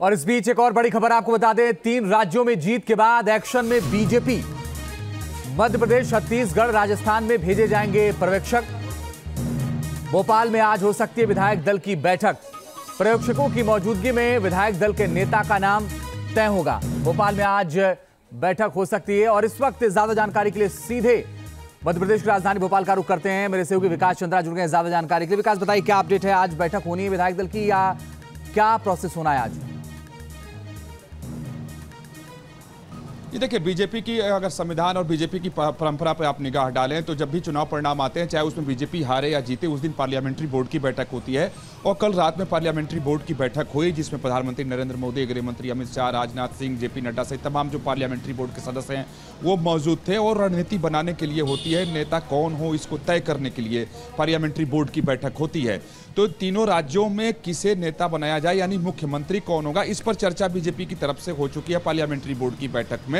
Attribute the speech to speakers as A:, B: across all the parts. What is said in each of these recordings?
A: और इस बीच एक और बड़ी खबर आपको बता दें, तीन राज्यों में जीत के बाद एक्शन में बीजेपी। मध्य प्रदेश छत्तीसगढ़, राजस्थान में भेजे जाएँगे पर्यवेक्षक। भोपाल में आज हो सकती है विधायक दल की बैठक। पर्यवेक्षकों की मौजूदगी में विधायक दल के नेता का नाम तय होगा। भोपाल में आज बैठक हो सकती है और इस वक्त ज़्यादा जानकारी के लिए सीधे मध्य प्रदेश की राजधानी भोपाल का रुख करते हैं। मेरे सहयोगी विकास चंद्रा जुड़ गए ज़्यादा जानकारी के लिए। विकास, बताइए क्या अपडेट है? आज बैठक होनी है विधायक दल की या क्या प्रोसेस होना है आज?
B: ये देखिए, बीजेपी की अगर संविधान और बीजेपी की परंपरा पर आप निगाह डालें तो जब भी चुनाव परिणाम आते हैं, चाहे उसमें बीजेपी हारे या जीते, उस दिन पार्लियामेंट्री बोर्ड की बैठक होती है। और कल रात में पार्लियामेंट्री बोर्ड की बैठक हुई, जिसमें प्रधानमंत्री नरेंद्र मोदी, गृह मंत्री अमित शाह, राजनाथ सिंह, जेपी नड्डा सहित तमाम जो पार्लियामेंट्री बोर्ड के सदस्य हैं, वो मौजूद थे। और रणनीति बनाने के लिए होती है, नेता कौन हो, इसको तय करने के लिए पार्लियामेंट्री बोर्ड की बैठक होती है। तो तीनों राज्यों में किसे नेता बनाया जाए, यानी मुख्यमंत्री कौन होगा, इस पर चर्चा बीजेपी की तरफ़ से हो चुकी है, पार्लियामेंट्री बोर्ड की बैठक में।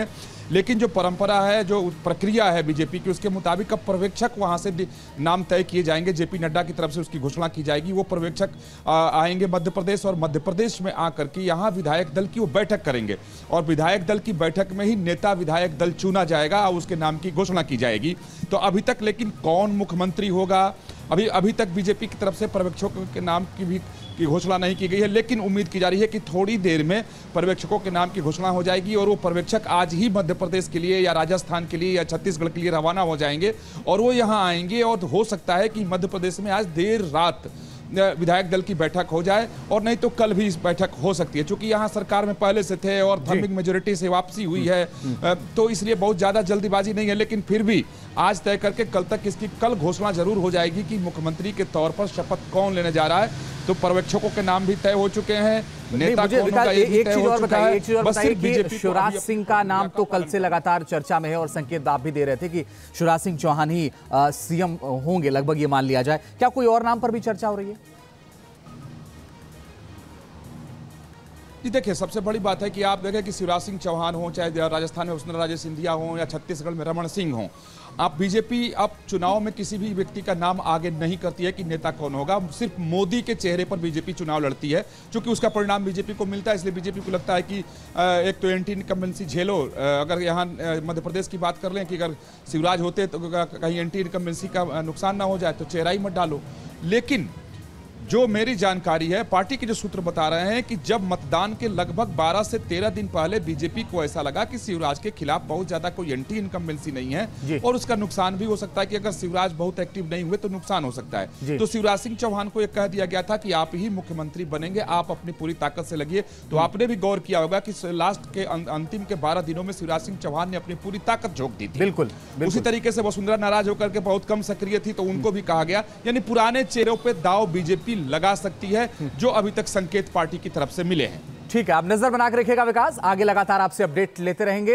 B: लेकिन जो परंपरा है, जो प्रक्रिया है बीजेपी की, उसके मुताबिक अब पर्यवेक्षक वहाँ से नाम तय किए जाएँगे। जेपी नड्डा की तरफ़ से उसकी घोषणा की जाएगी। वो पर्यवेक्षक आएँगे मध्य प्रदेश और मध्य प्रदेश में आकर के यहाँ विधायक दल की वो बैठक करेंगे। और विधायक दल की बैठक में ही नेता विधायक दल चुना जाएगा और उसके नाम की घोषणा की जाएगी। तो अभी तक लेकिन कौन मुख्यमंत्री होगा अभी अभी तक बीजेपी की तरफ़ से पर्यवेक्षकों के नाम की भी, की घोषणा नहीं की गई है, लेकिन उम्मीद की जा रही है कि थोड़ी देर में पर्यवेक्षकों के नाम की घोषणा हो जाएगी और वो पर्यवेक्षक आज ही मध्य प्रदेश के लिए या राजस्थान के लिए या छत्तीसगढ़ के लिए रवाना हो जाएँगे और वो यहाँ आएँगे और हो सकता है कि मध्य प्रदेश में आज देर रात विधायक दल की बैठक हो जाए और नहीं तो कल भी इस बैठक हो सकती है क्योंकि यहाँ सरकार में पहले से थे और धार्मिक मेजोरिटी से वापसी हुई है। हम्म। तो इसलिए बहुत ज़्यादा जल्दीबाजी नहीं है लेकिन फिर भी आज तय करके कल तक इसकी कल घोषणा ज़रूर हो जाएगी कि मुख्यमंत्री के तौर पर शपथ कौन लेने जा रहा है। तो पर्यवेक्षकों के नाम भी तय हो चुके हैं।
A: नेता मुझे एक चीज़ और बताइए एक चीज़ और बताइए कि शिवराज सिंह का नाम तो कल से लगातार चर्चा में है और संकेत आप भी दे रहे थे कि शिवराज सिंह चौहान ही सीएम होंगे लगभग ये मान लिया जाए। क्या कोई और नाम पर भी चर्चा हो रही है?
B: जी देखिए, सबसे बड़ी बात है कि आप देखें कि शिवराज सिंह चौहान हो, चाहे राजस्थान में वसुंधरा राजे सिंधिया हो या छत्तीसगढ़ में रमन सिंह हो, आप बीजेपी अब चुनाव में किसी भी व्यक्ति का नाम आगे नहीं करती है कि नेता कौन होगा। सिर्फ़ मोदी के चेहरे पर बीजेपी चुनाव लड़ती है, क्योंकि उसका परिणाम बीजेपी को मिलता है, इसलिए बीजेपी को लगता है कि एक तो एंटी इनकम्बेंसी झेलो अगर यहाँ मध्य प्रदेश की बात कर लें कि अगर शिवराज होते तो कहीं एंटी इनकम्बेंसी का नुकसान ना हो जाए तो चेहरा ही मत डालो। लेकिन जो मेरी जानकारी है पार्टी के जो सूत्र बता रहे हैं कि जब मतदान के लगभग 12 से 13 दिन पहले बीजेपी को ऐसा लगा कि शिवराज के खिलाफ बहुत ज़्यादा कोई एंटी इनकम्बेंसी नहीं है और उसका नुकसान भी हो सकता है कि अगर शिवराज बहुत एक्टिव नहीं हुए तो नुकसान हो सकता है। तो शिवराज सिंह चौहान को यह कह दिया गया था कि आप ही मुख्यमंत्री बनेंगे आप अपनी पूरी ताकत से लगिए। तो। आपने भी गौर किया होगा कि लास्ट के अं-, अंतिम के बारह दिनों में शिवराज सिंह चौहान ने अपनी पूरी ताकत झोंक दी थी।
A: बिल्कुल
B: उसी तरीके से वसुंधरा नाराज़ होकर के बहुत कम सक्रिय थी तो उनको भी कहा गया। यानी पुराने चेहरों पर दाव बीजेपी लगा सकती है, जो अभी तक संकेत पार्टी की तरफ़ से मिले हैं।
A: ठीक है, आप नज़र बनाकर रखेगा विकास। आगे लगातार आपसे अपडेट लेते रहेंगे।